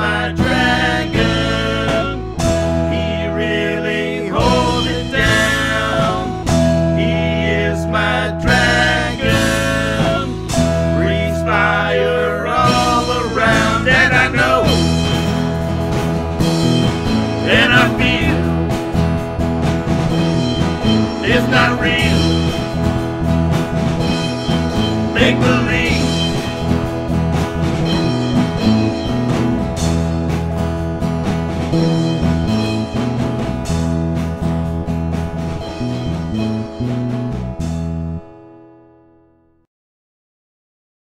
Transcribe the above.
my dream.